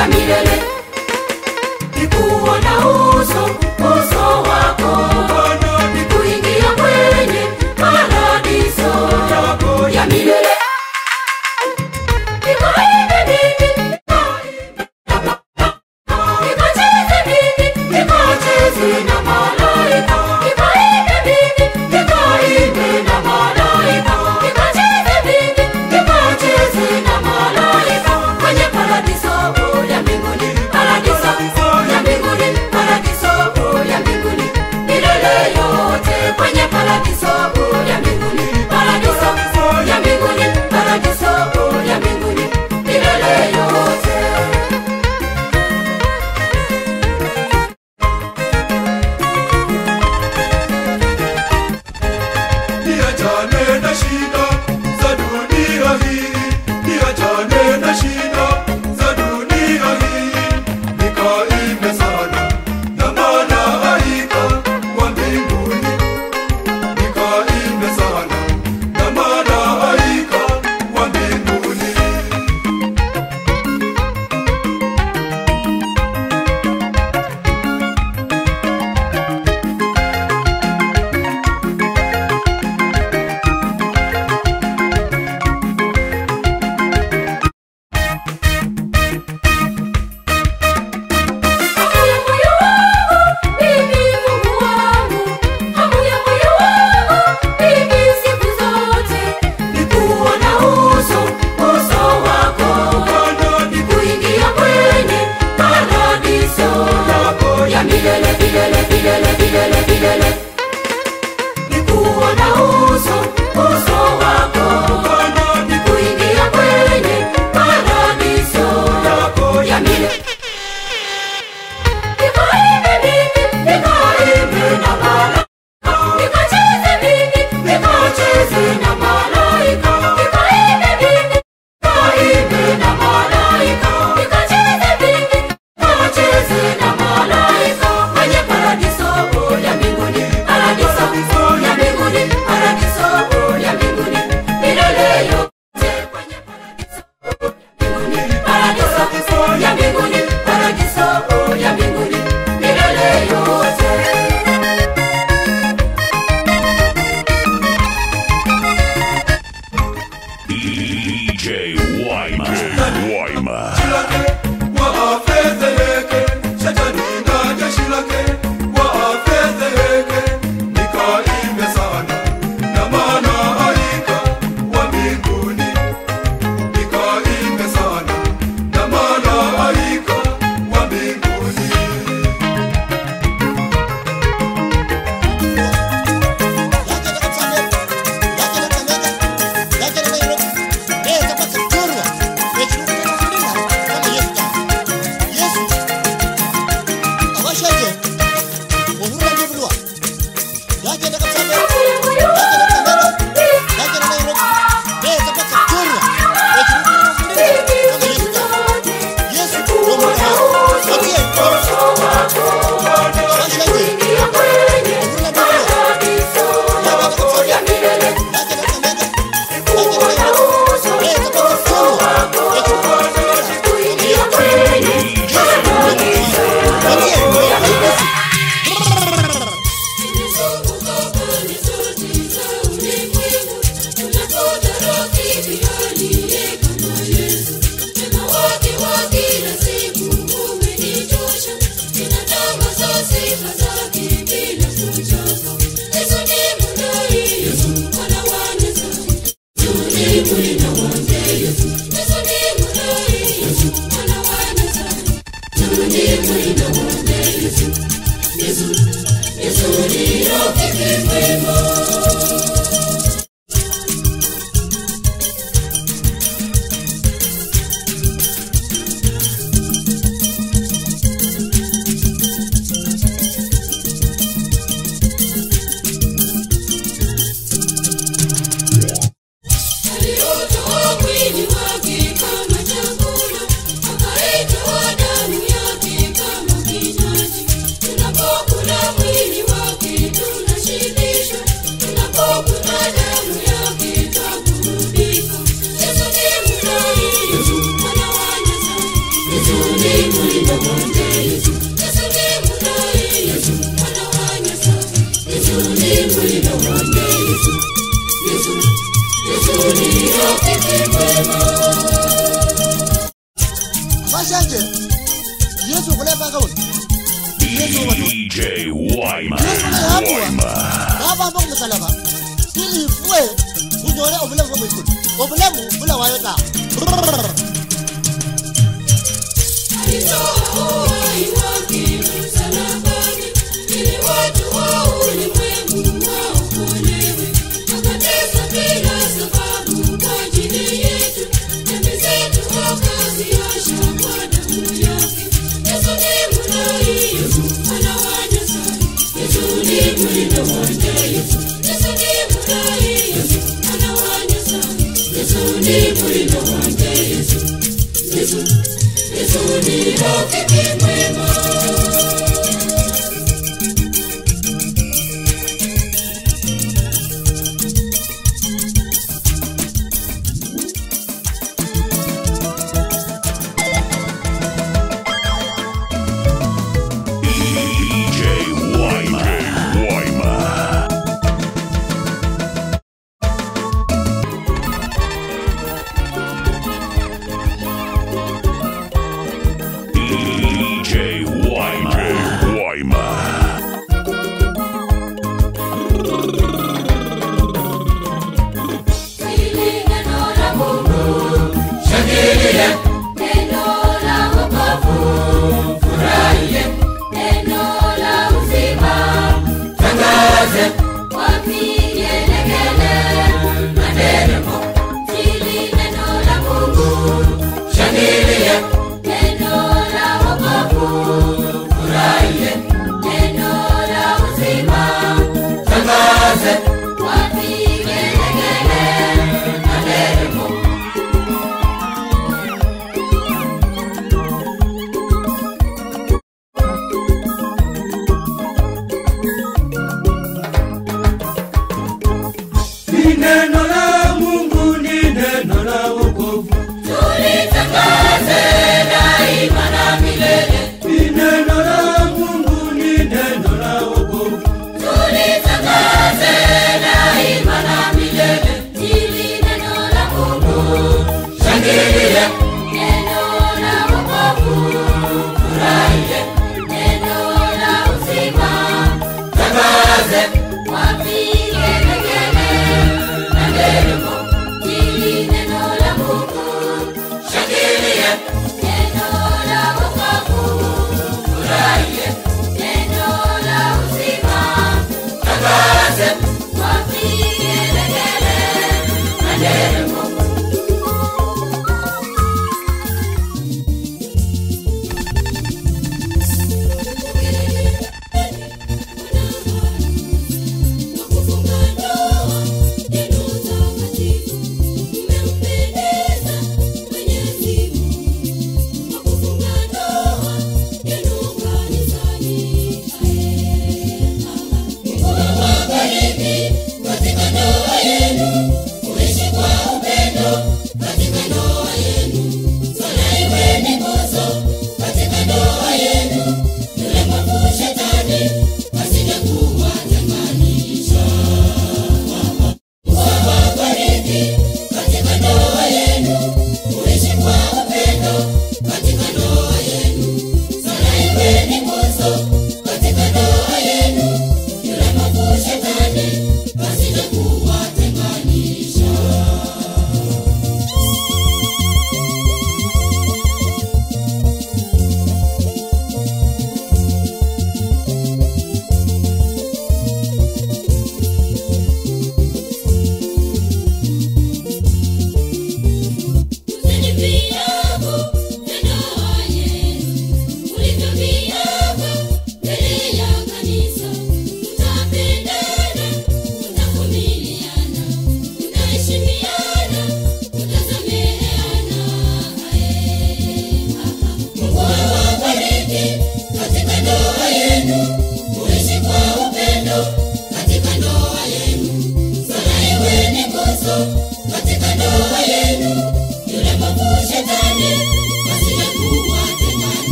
Camínele ¡No! DJ Waima. Waima. yeah.